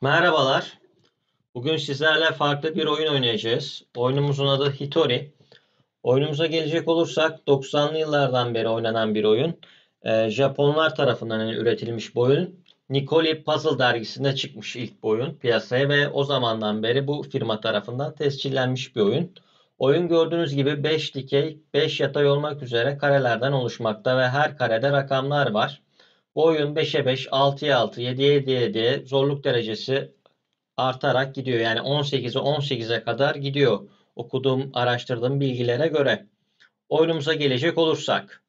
Merhabalar. Bugün sizlerle farklı bir oyun oynayacağız. Oyunumuzun adı Hitori. Oyunumuza gelecek olursak 90'lı yıllardan beri oynanan bir oyun. Ee, Japonlar tarafından üretilmiş bu oyun. Nikoli Puzzle dergisinde çıkmış ilk bu oyun piyasaya ve o zamandan beri bu firma tarafından tescillenmiş bir oyun. Oyun gördüğünüz gibi 5 dikey, 5 yatay olmak üzere karelerden oluşmakta ve her karede rakamlar var. Bu oyun 5'e 5, 6'ya 6, 7'ye 7 diye zorluk derecesi artarak gidiyor. Yani 18'e 18'e kadar gidiyor. Okuduğum, araştırdığım bilgilere göre. Oyunumuza gelecek olursak.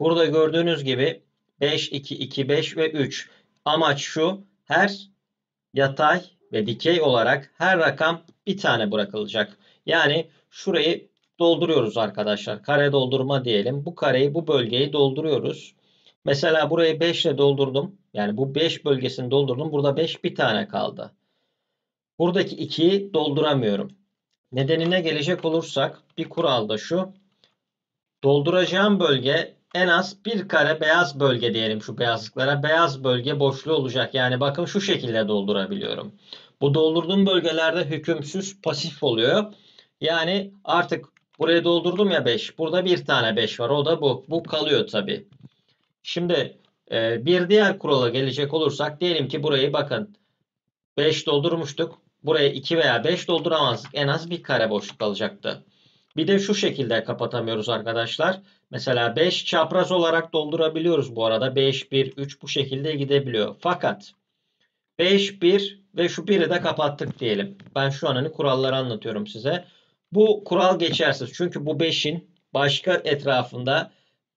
Burada gördüğünüz gibi 5, 2, 2, 5 ve 3. Amaç şu. Her yatay ve dikey olarak her rakam bir tane bırakılacak. Yani şurayı dolduruyoruz arkadaşlar. Kare doldurma diyelim. Bu kareyi, bu bölgeyi dolduruyoruz. Mesela burayı 5 ile doldurdum. Yani bu 5 bölgesini doldurdum. Burada 5 bir tane kaldı. Buradaki 2'yi dolduramıyorum. Nedenine gelecek olursak bir kural da şu. Dolduracağım bölge en az bir kare beyaz bölge diyelim şu beyazlıklara. Beyaz bölge boşluğu olacak. Yani bakın şu şekilde doldurabiliyorum. Bu doldurduğum bölgelerde hükümsüz pasif oluyor. Yani artık buraya doldurdum ya 5. Burada bir tane 5 var. O da bu. Bu kalıyor tabii. Şimdi e, bir diğer kurala gelecek olursak diyelim ki burayı bakın 5 doldurmuştuk. Buraya 2 veya 5 dolduramazdık. En az bir kare boşluk kalacaktı. Bir de şu şekilde kapatamıyoruz arkadaşlar. Mesela 5 çapraz olarak doldurabiliyoruz bu arada. 5, 1, 3 bu şekilde gidebiliyor. Fakat 5, 1 ve şu 1'i de kapattık diyelim. Ben şu an hani kuralları anlatıyorum size. Bu kural geçersiz. Çünkü bu 5'in başka etrafında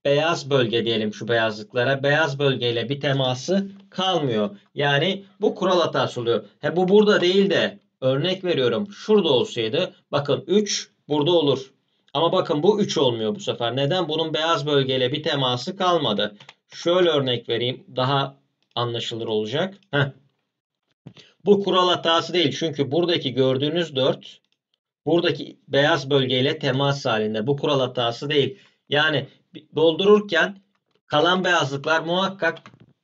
beyaz bölge diyelim şu beyazlıklara. Beyaz bölgeyle bir teması kalmıyor. Yani bu kural hatası oluyor. He bu burada değil de örnek veriyorum şurada olsaydı bakın 3 burada olur. Ama bakın bu 3 olmuyor bu sefer. Neden? Bunun beyaz bölgeyle bir teması kalmadı. Şöyle örnek vereyim. Daha anlaşılır olacak. Heh. Bu kural hatası değil. Çünkü buradaki gördüğünüz 4 buradaki beyaz bölgeyle temas halinde. Bu kural hatası değil. Yani doldururken kalan beyazlıklar muhakkak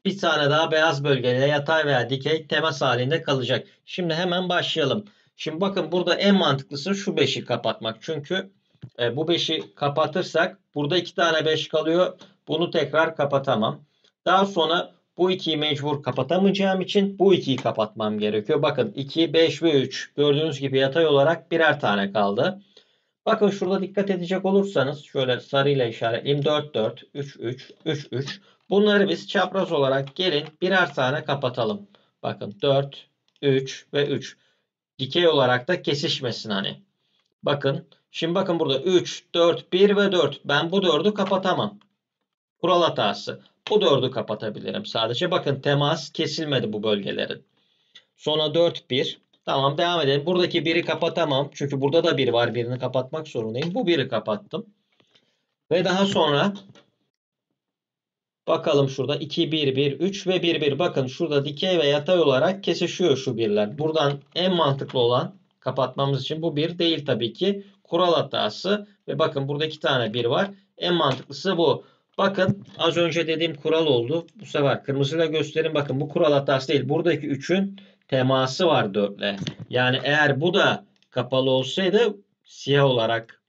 bir tane daha beyaz bölgeyle yatay veya dikey temas halinde kalacak. Şimdi hemen başlayalım. Şimdi bakın burada en mantıklısı şu 5'i kapatmak. Çünkü e, bu 5'i kapatırsak burada 2 tane 5 kalıyor. Bunu tekrar kapatamam. Daha sonra bu 2'yi mecbur kapatamayacağım için bu 2'yi kapatmam gerekiyor. Bakın 2, 5 ve 3 gördüğünüz gibi yatay olarak birer tane kaldı. Bakın şurada dikkat edecek olursanız şöyle sarıyla işaretleyeyim. 4, 4, 3, 3, 3, 3. Bunları biz çapraz olarak gelin birer tane kapatalım. Bakın 4, 3 ve 3. Dikey olarak da kesişmesin hani. Bakın. Şimdi bakın burada 3, 4, 1 ve 4. Ben bu 4'ü kapatamam. Kural hatası. Bu 4'ü kapatabilirim sadece. Bakın temas kesilmedi bu bölgelerin. Sonra 4, 1. Tamam devam edelim. Buradaki biri kapatamam. Çünkü burada da biri var. Birini kapatmak zorundayım. Bu biri kapattım. Ve daha sonra bakalım şurada 2, 1, 1, 3 ve 1, 1. Bakın şurada dikey ve yatay olarak kesişiyor şu birler. Buradan en mantıklı olan kapatmamız için bu bir değil tabii ki. Kural hatası. Ve bakın burada iki tane bir var. En mantıklısı bu. Bakın az önce dediğim kural oldu. Bu sefer kırmızıyla göstereyim. Bakın bu kural hatası değil. Buradaki 3'ün teması var 4'le. Yani eğer bu da kapalı olsaydı siyah olarak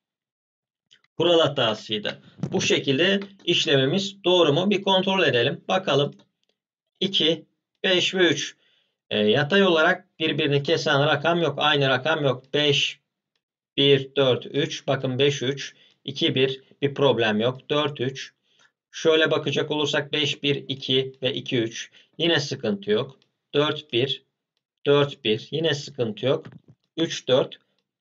kural hatasıydı. Bu şekilde işlemimiz doğru mu? Bir kontrol edelim. Bakalım. 2, 5 ve 3. E, yatay olarak birbirini kesen rakam yok. Aynı rakam yok. 5, 1, 4, 3. Bakın 5, 3. 2, 1. Bir problem yok. 4, 3. Şöyle bakacak olursak 5, 1, 2 ve 2, 3. Yine sıkıntı yok. 4, 1, 4-1. Yine sıkıntı yok. 3-4.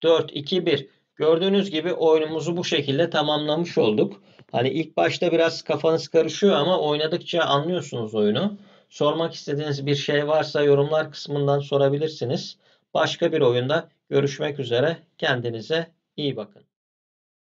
4-2-1. Gördüğünüz gibi oyunumuzu bu şekilde tamamlamış olduk. Hani ilk başta biraz kafanız karışıyor ama oynadıkça anlıyorsunuz oyunu. Sormak istediğiniz bir şey varsa yorumlar kısmından sorabilirsiniz. Başka bir oyunda görüşmek üzere. Kendinize iyi bakın.